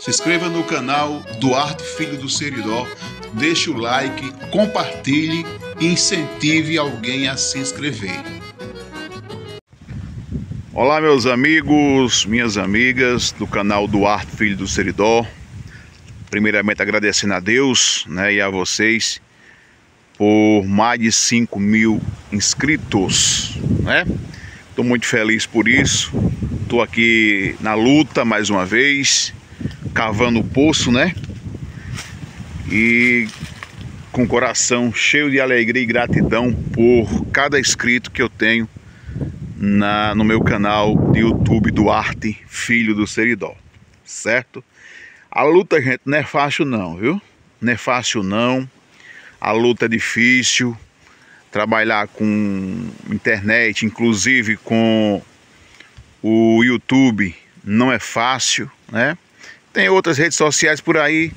Se inscreva no canal Duarte Filho do Seridó, deixe o like, compartilhe e incentive alguém a se inscrever. Olá meus amigos, minhas amigas do canal Duarte Filho do Seridó. Primeiramente agradecendo a Deus né, e a vocês por mais de 5 mil inscritos, né? Estou muito feliz por isso. Estou aqui na luta mais uma vez, cavando o poço, né? E com o coração cheio de alegria e gratidão por cada inscrito que eu tenho na, no meu canal de YouTube Duarte Filho do Seridó, certo? A luta, gente, não é fácil não, viu? Não é fácil não. A luta é difícil. Trabalhar com internet, inclusive com o YouTube, não é fácil, né? Tem outras redes sociais por aí.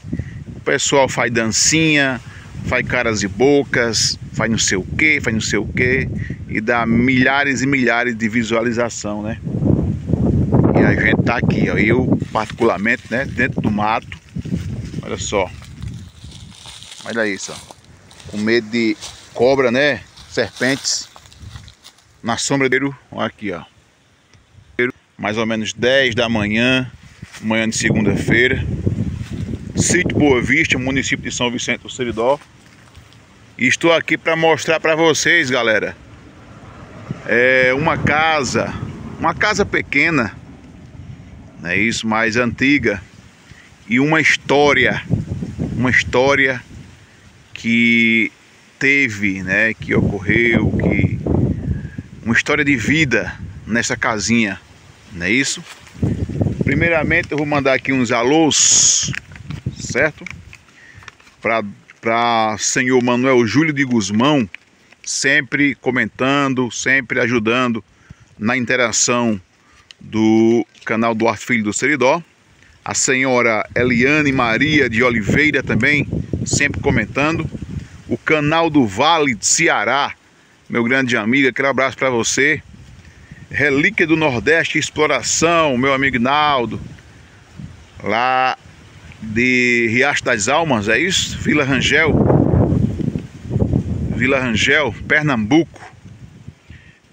O pessoal faz dancinha, faz caras e bocas, faz não sei o que, faz não sei o que e dá milhares e milhares de visualização, né? E a gente tá aqui, ó, eu particularmente, né, dentro do mato. Olha só. Olha isso, ó. Com medo de cobra, né? Serpentes. Na sombra dele, aqui, ó. Mais ou menos 10 da manhã, manhã de segunda-feira. Sítio Boa Vista, município de São Vicente do Seridó. E estou aqui para mostrar para vocês, galera, é uma casa, uma casa pequena, é isso, mais antiga e uma história, uma história que teve, né, que ocorreu, que uma história de vida nessa casinha, não é isso? Primeiramente eu vou mandar aqui uns alôs, certo? Para senhor Manuel Júlio de Guzmão, sempre comentando, sempre ajudando na interação do canal do Ar Filho do Seridó. A senhora Eliane Maria de Oliveira também, sempre comentando. O canal do Vale de Ceará, meu grande amigo, aquele abraço para você. Relíquia do Nordeste Exploração, meu amigo Naldo. Lá de Riacho das Almas, é isso? Vila Rangel. Vila Rangel, Pernambuco.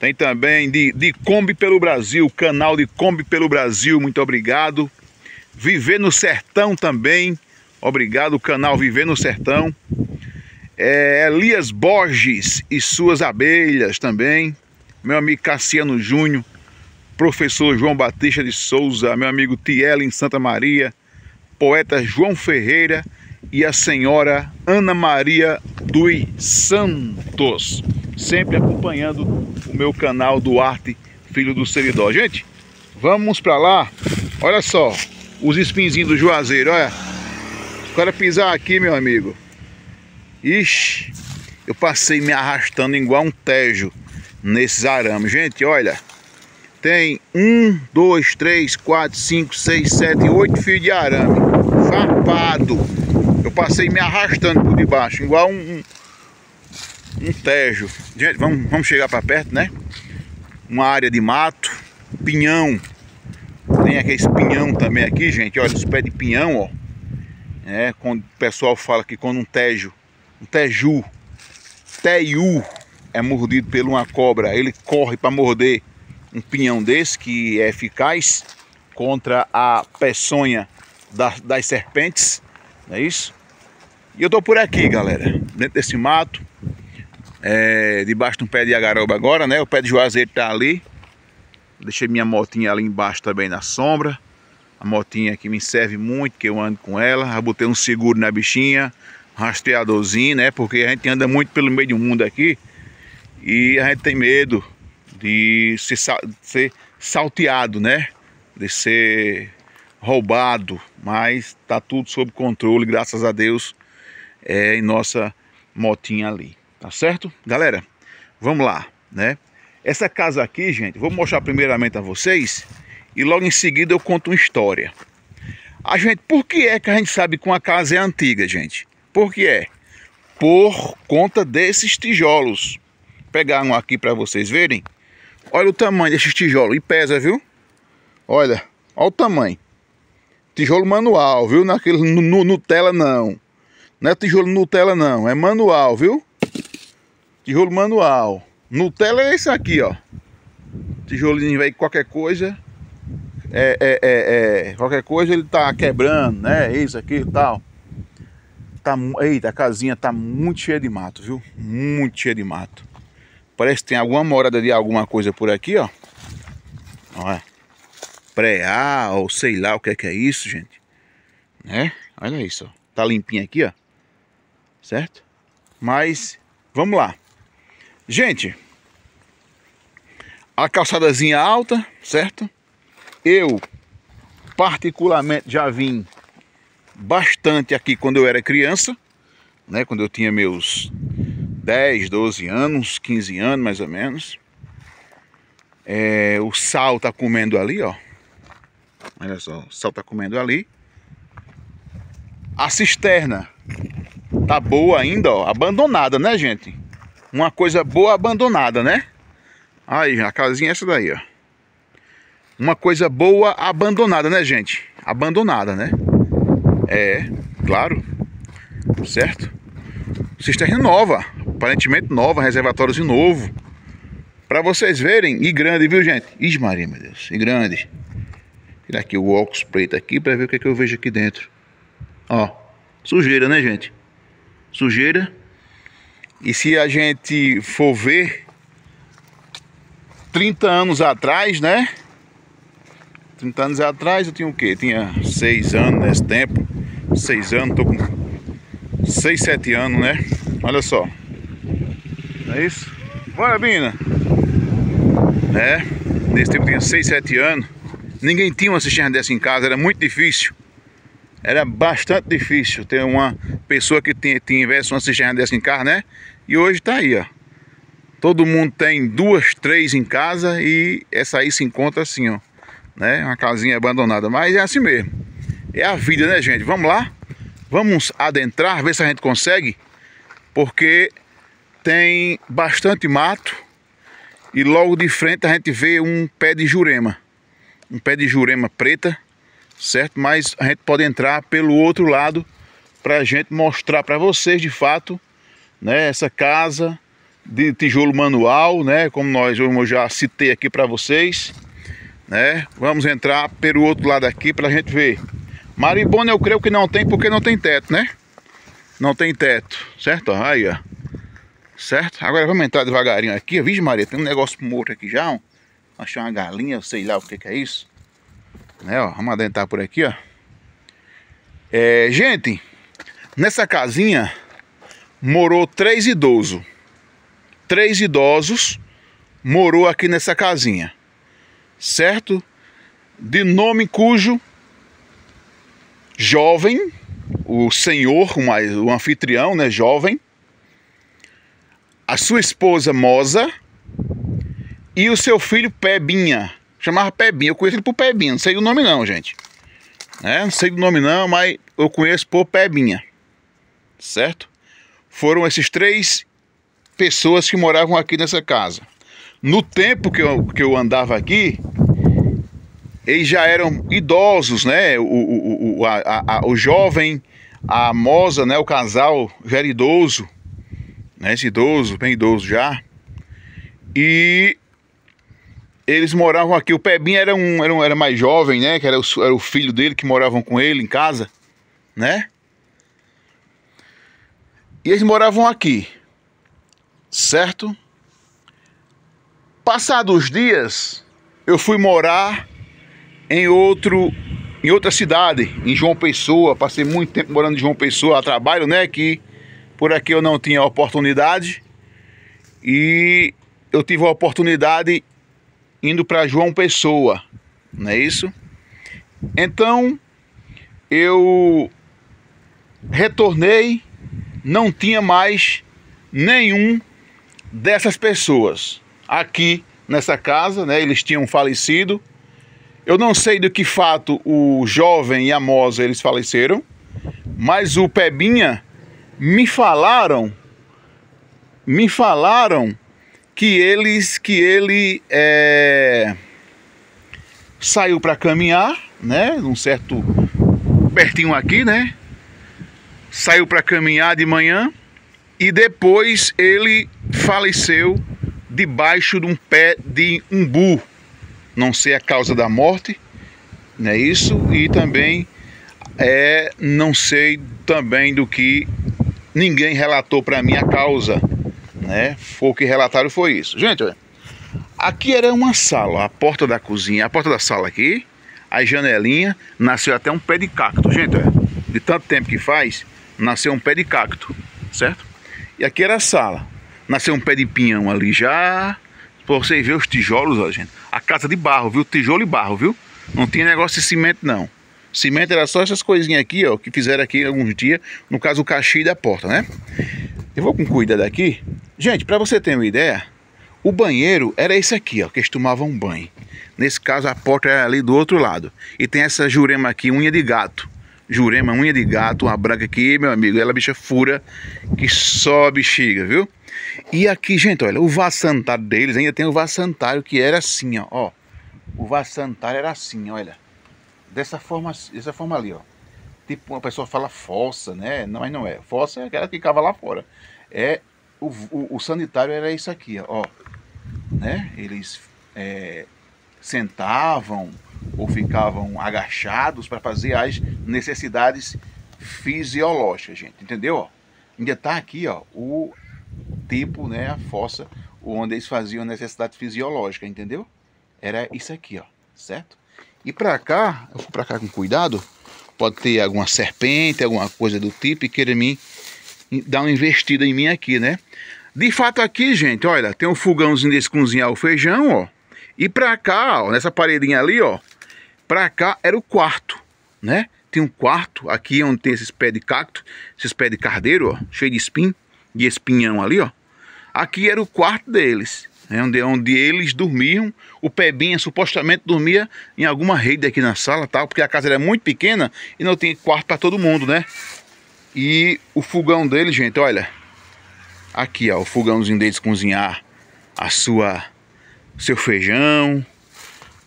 Tem também de, de Kombi pelo Brasil, canal de Kombi pelo Brasil, muito obrigado. Viver no Sertão também, obrigado, canal Viver no Sertão. É, Elias Borges e suas abelhas também. Meu amigo Cassiano Júnior, professor João Batista de Souza, meu amigo Tiele em Santa Maria poeta João Ferreira e a senhora Ana Maria dos Santos, sempre acompanhando o meu canal Duarte Filho do Seridó. Gente, vamos para lá. Olha só, os espinzinhos do Juazeiro, olha. O cara pisar aqui, meu amigo. Ixi, eu passei me arrastando igual um tejo nesses arames. Gente, olha, tem um, dois, três, quatro, cinco, seis, sete, oito fios de arame. Farpado. Eu passei me arrastando por debaixo, igual um, um, um tejo. Gente, vamos, vamos chegar para perto, né? Uma área de mato, pinhão. Tem aquele pinhão também aqui, gente. Olha, os pés de pinhão, ó. É, quando o pessoal fala que quando um tejo, um teju, teiu é mordido por uma cobra, ele corre para morder um pinhão desse que é eficaz contra a peçonha das, das serpentes, não é isso? E eu tô por aqui, galera, dentro desse mato, é, debaixo de um pé de agaroba agora, né? O pé de juazeiro tá ali. Deixei minha motinha ali embaixo também na sombra. A motinha que me serve muito, que eu ando com ela. Já botei um seguro na bichinha, rastreadorzinho, né? Porque a gente anda muito pelo meio do mundo aqui e a gente tem medo de ser, ser salteado, né? De ser roubado, mas tá tudo sob controle, graças a Deus, é, em nossa motinha ali, tá certo? Galera, vamos lá, né? Essa casa aqui, gente, vou mostrar primeiramente a vocês e logo em seguida eu conto uma história. A gente, por que é que a gente sabe que uma casa é antiga, gente? Por que é? Por conta desses tijolos. Pegar um aqui para vocês verem. Olha o tamanho desses tijolos. E pesa, viu? Olha, olha o tamanho. Tijolo manual, viu? Naquele no, no, Nutella não. Não é tijolo Nutella não, é manual, viu? Tijolo manual. Nutella é esse aqui, ó. Tijolinho vai qualquer coisa. É, é, é, é, qualquer coisa ele tá quebrando, né? Isso aqui e tal. Tá, eita, a casinha tá muito cheia de mato, viu? Muito cheia de mato. Parece que tem alguma morada de alguma coisa por aqui, ó. Olha. Preá, ou sei lá o que é que é isso, gente. Né? Olha isso, ó. Tá limpinho aqui, ó. Certo? Mas, vamos lá. Gente, a calçadazinha alta, certo? Eu, particularmente, já vim bastante aqui quando eu era criança, né? Quando eu tinha meus 10, 12 anos, 15 anos mais ou menos. É, o sal tá comendo ali, ó. Olha só, o sal tá comendo ali. A cisterna tá boa ainda, ó, abandonada, né, gente? Uma coisa boa abandonada, né? Aí, a casinha é essa daí, ó. Uma coisa boa abandonada, né, gente? Abandonada, né? É, claro. Certo? Cisterna nova, aparentemente nova, reservatório de novo. Para vocês verem, e grande, viu, gente? Ixi, Maria, meu Deus, e grande. Tirar aqui o óculos preto aqui para ver o que, é que eu vejo aqui dentro. Ó, sujeira, né, gente? Sujeira. E se a gente for ver 30 anos atrás, né? 30 anos atrás eu tinha o quê? Tinha 6 anos nesse tempo. 6 anos, tô com 6, 7 anos, né? Olha só. É isso? Bora, Bina! É, nesse tempo eu tinha 6, 7 anos. Ninguém tinha uma cisterna dessa em casa, era muito difícil. Era bastante difícil ter uma pessoa que tivesse uma cisterna dessa em casa, né? E hoje tá aí, ó. Todo mundo tem duas, três em casa e essa aí se encontra assim, ó. Né? Uma casinha abandonada. Mas é assim mesmo. É a vida, né, gente? Vamos lá? Vamos adentrar, ver se a gente consegue. Porque tem bastante mato. E logo de frente a gente vê um pé de jurema. Um pé de jurema preta, certo? Mas a gente pode entrar pelo outro lado para a gente mostrar para vocês de fato né, essa casa de tijolo manual, né? Como nós eu já citei aqui para vocês, né? Vamos entrar pelo outro lado aqui para a gente ver. Maribona eu creio que não tem porque não tem teto, né? Não tem teto, certo? Aí, ó. Certo? Agora vamos entrar devagarinho aqui. Vixe Maria, tem um negócio morto aqui já, ó. Achei uma galinha, sei lá o que, que é isso. Né, ó, vamos adentrar por aqui, ó. É, gente, nessa casinha morou três idosos três idosos morou aqui nessa casinha, certo? De nome cujo jovem, o senhor, o anfitrião, né, jovem, a sua esposa Moza e o seu filho Pebinha. Chamava Pebinha, eu conheço ele por Pebinha, não sei o nome não, gente. É, não sei o nome não, mas eu conheço por Pebinha. Certo? Foram esses três pessoas que moravam aqui nessa casa. No tempo que eu, que eu andava aqui, eles já eram idosos, né? O, o, o, a, a, o jovem, a moça, né? O casal já era idoso, né? Esse idoso, bem idoso já. E eles moravam aqui. O Pebinho era, um, era, um, era mais jovem, né? Que era o, era o filho dele que moravam com ele em casa, né? E eles moravam aqui certo? Passados os dias, eu fui morar em outro em outra cidade, em João Pessoa. Passei muito tempo morando em João Pessoa a trabalho, né? Que por aqui eu não tinha oportunidade. E eu tive a oportunidade indo para João Pessoa, não é isso? Então eu retornei, não tinha mais nenhum dessas pessoas aqui nessa casa, né? Eles tinham falecido. Eu não sei de que fato o jovem e a Mosa eles faleceram, mas o Pebinha me falaram, me falaram que eles, que ele é, saiu para caminhar, né? Num certo pertinho aqui, né? Saiu para caminhar de manhã e depois ele faleceu debaixo de um pé de umbu. Não sei a causa da morte, não é isso? E também é, não sei também do que ninguém relatou para mim a causa, né? Foi o que relataram foi isso. Gente, olha, aqui era uma sala, a porta da cozinha, a porta da sala aqui, a janelinha, nasceu até um pé de cacto, gente, olha, de tanto tempo que faz, nasceu um pé de cacto, certo? E aqui era a sala, nasceu um pé de pinhão ali já, pra vocês verem os tijolos, ó, gente, a casa de barro, viu? Tijolo e barro, viu? Não tinha negócio de cimento não. Cimento era só essas coisinhas aqui, ó, que fizeram aqui alguns dias, no caso o cachê da porta, né? Eu vou com cuidado aqui. Gente, para você ter uma ideia, o banheiro era esse aqui, ó, que eles tomavam banho. Nesse caso a porta era ali do outro lado. E tem essa jurema aqui, unha de gato. Jurema, unha de gato, uma branca aqui, meu amigo, ela bicha fura que só bexiga, viu? E aqui, gente, olha, o vassantário deles ainda tem o vassantário que era assim, ó, ó. O vassantário era assim, olha dessa forma, dessa forma ali, ó. Tipo, uma pessoa fala fossa, né? Não, mas não é. Fossa é aquela que ficava lá fora. É, o, o, o sanitário era isso aqui, ó. Né? Eles é, sentavam ou ficavam agachados para fazer as necessidades fisiológicas, gente. Entendeu? Ó? Ainda tá aqui, ó, o tipo, né, a fossa onde eles faziam necessidade fisiológica, entendeu? Era isso aqui, ó, certo? E para cá, eu vou para cá com cuidado, pode ter alguma serpente, alguma coisa do tipo e querer me dar uma investida em mim aqui, né? De fato aqui, gente, olha, tem um fogãozinho desse cozinhar o feijão, ó. E para cá, ó, nessa paredinha ali, ó, para cá era o quarto, né? Tem um quarto aqui onde tem esses pés de cacto, esses pés de cardeiro, ó, cheio de espinho, de espinhão ali, ó. Aqui era o quarto deles né, onde, onde eles dormiam. O Pebinha supostamente dormia em alguma rede aqui na sala, tal, porque a casa era muito pequena e não tinha quarto para todo mundo, né? E o fogão dele, gente, olha, aqui, ó, o fogãozinho deles cozinhar a sua seu feijão,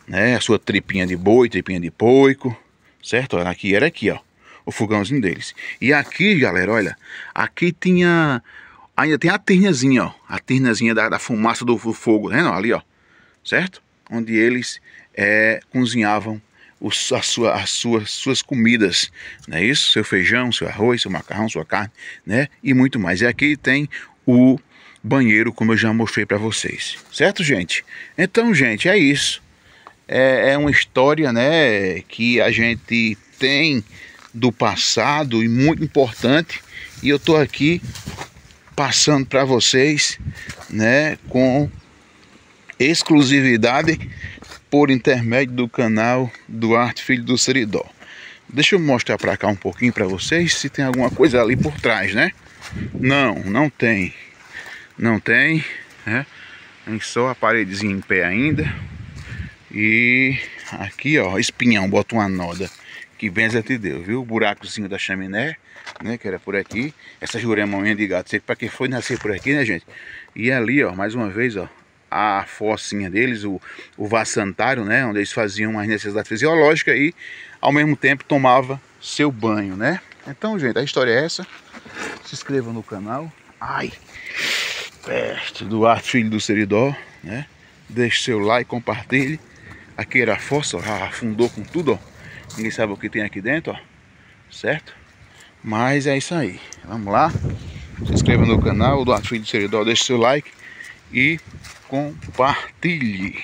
né, a sua tripinha de boi, tripinha de poico, certo? Olha, aqui era aqui, ó, o fogãozinho deles. E aqui, galera, olha, aqui tinha Ainda tem a ternhazinha, ó. A ternhazinha da, da fumaça do fogo, né? Não, ali, ó. Certo? Onde eles é, cozinhavam os, a sua, as suas, suas comidas, não é isso? Seu feijão, seu arroz, seu macarrão, sua carne, né? E muito mais. E aqui tem o banheiro, como eu já mostrei para vocês. Certo, gente? Então, gente, é isso. É, é uma história, né? Que a gente tem do passado e muito importante. E eu tô aqui passando para vocês, né, com exclusividade por intermédio do canal Duarte Filho do Seridó. Deixa eu mostrar para cá um pouquinho para vocês se tem alguma coisa ali por trás, né? Não, não tem. Não tem, né? Tem só a paredezinha em pé ainda. E aqui, ó, espinhão, bota uma noda. Que benza te deu, viu? O buracozinho da chaminé né? Que era por aqui. Essa juremonha de gato, sei para que foi nascer por aqui, né, gente? E ali, ó, mais uma vez, ó, a focinha deles, o, o vassantário, né? Onde eles faziam uma necessidade fisiológica e, ao mesmo tempo, tomava seu banho, né? Então, gente, a história é essa. Se inscreva no canal. Ai, perto do Arte Filho do Seridó, né? Deixe seu like, compartilhe. Aqui era a fossa, ó, afundou com tudo, ó. Ninguém sabe o que tem aqui dentro, ó. Certo? Mas é isso aí. Vamos lá. Se inscreva no canal do Arthur de Seridó, deixe seu like e compartilhe.